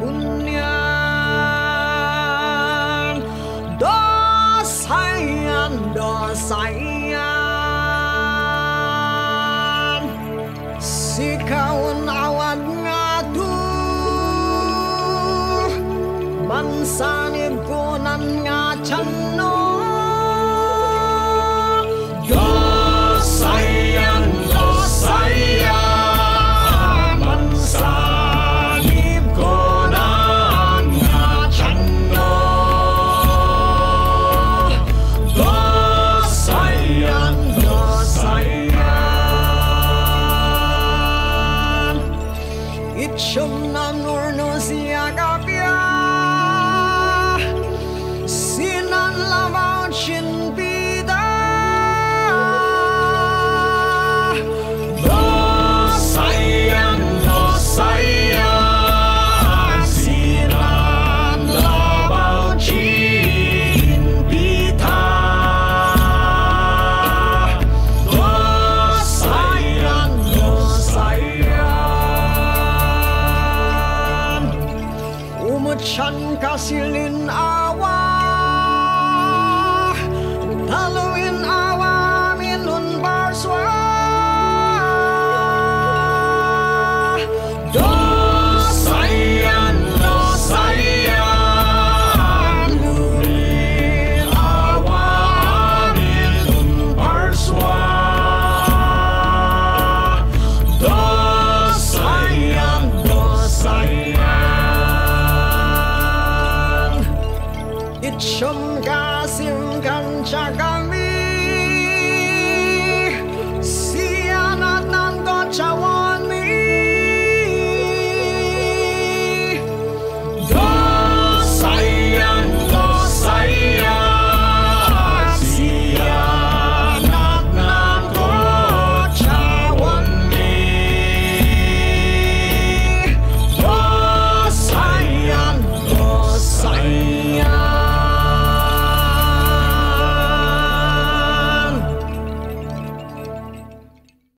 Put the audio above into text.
bunyan dosaian dosaian si kawan awad ngatur. Bansane punan ngacano Hujan kasilin awah Haluin awah minun Don't Shum Kasim Kanchakam